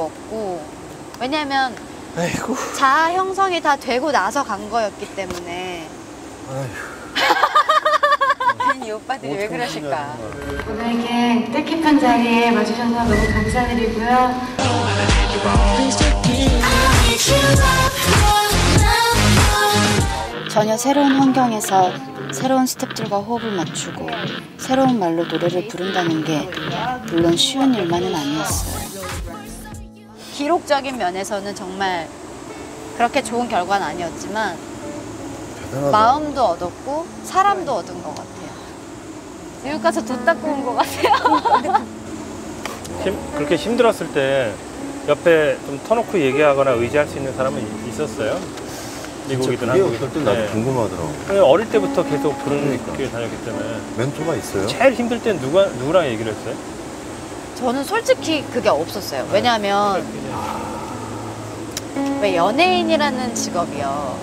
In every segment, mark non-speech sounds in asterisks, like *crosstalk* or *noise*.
없고 왜냐면 아이고. 자아 형성이 다 되고 나서 간 거였기 때문에 아니 이 오빠들이 왜 그러실까? 오늘께 뜻깊은 자리에 와주셔서 너무 감사드리고요. 전혀 새로운 환경에서 새로운 스탭들과 호흡을 맞추고 새로운 말로 노래를 부른다는 게 물론 쉬운 일만은 아니었어요. 기록적인 면에서는 정말 그렇게 좋은 결과는 아니었지만 대단하다. 마음도 얻었고 사람도 얻은 것 같아요. 미국 가서 돈 닦고 온 것 같아요. *laughs* 힘- 그렇게 힘들었을 때 옆에 좀 터놓고 얘기하거나 의지할 수 있는 사람은 이- 있었어요? 미국이든 한국이든. 어떨 때 나도 네. 궁금하더라고. 어릴 때부터 계속 부르는 그러니까. 길 다녔기 때문에 멘토가 있어요? 제일 힘들 땐 누가 누구랑 얘기를 했어요? 저는 솔직히 그게 없었어요. 왜냐하면 왜 연예인이라는 직업이요.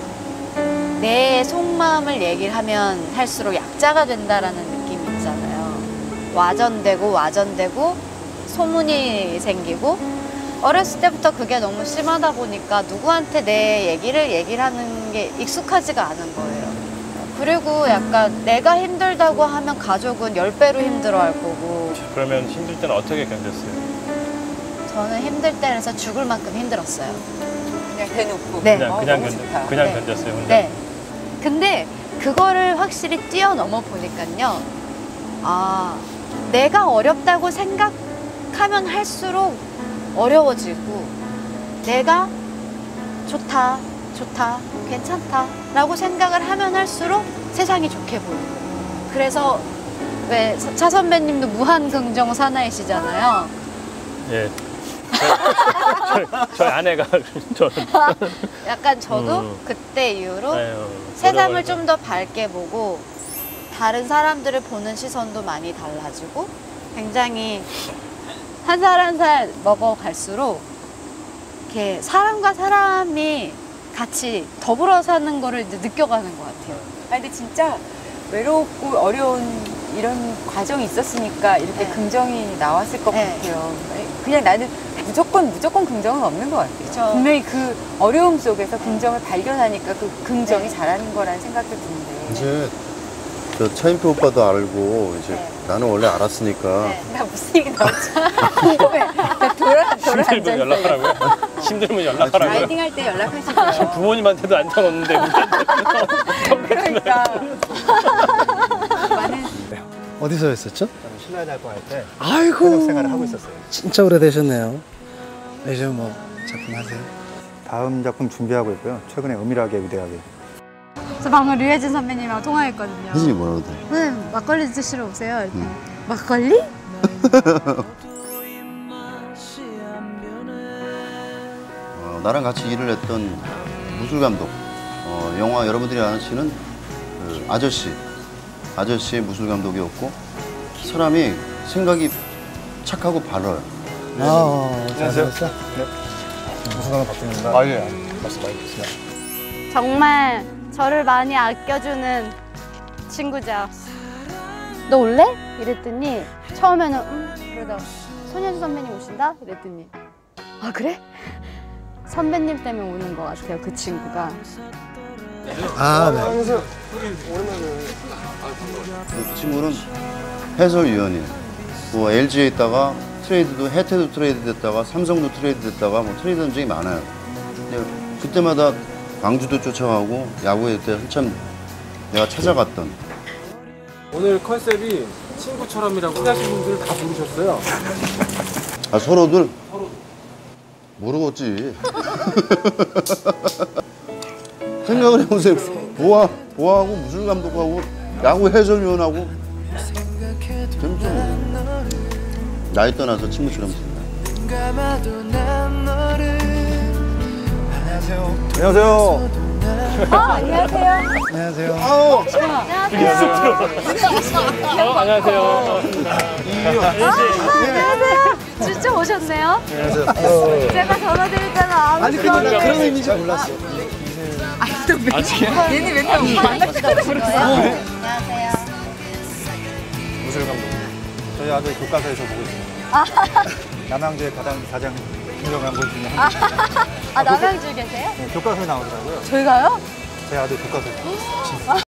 내 속마음을 얘기를 하면 할수록 약자가 된다라는 느낌이 있잖아요. 와전되고 와전되고 소문이 생기고 어렸을 때부터 그게 너무 심하다 보니까 누구한테 내 얘기를 얘기를 하는 게 익숙하지가 않은 거예요. 그리고 약간 내가 힘들다고 하면 가족은 열배로 힘들어 할 거고 그러면 힘들 때는 어떻게 견뎠어요? 저는 힘들 때에서 죽을 만큼 힘들었어요. 그냥 대놓고. 네. 그냥 어, 그냥 너무 견 좋다. 그냥 네. 견뎠어요 혼자. 네. 근데 그거를 확실히 뛰어넘어 보니까요. 아, 내가 어렵다고 생각하면 할수록 어려워지고 내가 좋다, 좋다, 괜찮다 라고 생각을 하면 할수록 세상이 좋게 보이고 그래서 왜 차 선배님도 무한 긍정 사나이시잖아요. 예. 저희, 아내가 *laughs* 저는 약간 저도 음. 그때 이후로 아유, 세상을 어려워요. 좀더 밝게 보고 다른 사람들을 보는 시선도 많이 달라지고 굉장히 한 살 한 살 먹어갈수록 이렇게 사람과 사람이 같이 더불어 사는 거를 이제 느껴가는 것 같아요. 아니 근데 진짜 외롭고 어려운 이런 과정이 있었으니까 이렇게 네. 긍정이 나왔을 것 네. 같아요. 그냥 나는 무조건 무조건 긍정은 없는 것 같아요. 그쵸. 분명히 그 어려움 속에서 긍정을 발견하니까 그 긍정이 네. 잘하는 거라는 생각도 드는데. 이제 저 차인표 오빠도 알고 이제 네. 나는 원래 알았으니까 네. 나 무슨 얘기 나왔잖아. *laughs* 궁금해. 나 돌아 돌아 힘들면 앉아있어요. 연락하라고요? 힘들면 연락하라고요? 라이딩 할 때 연락하시고요. 부모님한테도 안 적었는데 그러니까. 많은 어디서 했었죠? 신라대학교 할때 아이고 생활을 하고 있었어요. 진짜 오래되셨네요 요즘 뭐 작품 하세요? 다음 작품 준비하고 있고요. 최근에 은밀하게 위대하게. 저 방금 류혜진 선배님이랑 통화했거든요. 혜진이 뭐라고 돼? 선생님 막걸리 드시러 오세요. 이렇게. 막걸리? 나랑 같이 일을 했던 무술 감독 어, 영화 여러분들이 아시는 그 아저씨 아저씨의 무술 감독이었고 사람이 생각이 착하고 바라요 아, 어, 안녕하세요. 잘하셨어? 무슨가는 박준입니다. 아 예. 말씀 많이 듣습니다. 정말 저를 많이 아껴주는 친구죠. 너 올래? 이랬더니 처음에는 음 그러다가 손예주 선배님 오신다? 이랬더니 아 그래? 선배님 때문에 오는 것 같아요 그 친구가. 아, 네. 그 친구는 해설위원이에요. 뭐 LG에 있다가 트레이드도 해태도 트레이드 됐다가 삼성도 트레이드 됐다가 뭐 트레이드 한 적이 많아요. 근데 그때마다 광주도 쫓아가고 야구회 때 한참 내가 찾아갔던. 오늘 컨셉이 친구처럼이라고 하시는 분들 다 부르셨어요. 아 서로들. 모르겠지 *laughs* 생각을 해보세요. 보아 보아하고 무술 감독하고 야구 해설위원하고 재밌죠. 나이 떠나서 친구처럼 지낸다 안녕하세요. 안녕하세요. 어, 안녕하세요. 진짜 오셨네요? 제가 전화 드릴 때는 안 아니 근데 나 그런 의미인지 몰랐어 얘는 맨날 오빠 안녕하세요. 무술 감독. 저희 아들 교과서에서 보고 있습니다. 남양주의 가장 가장 김정한 중에 한아 남양주 계세요? 네, 교과서에 나오더라고요. 저희가요? 제 아들 교과서에 나왔어요.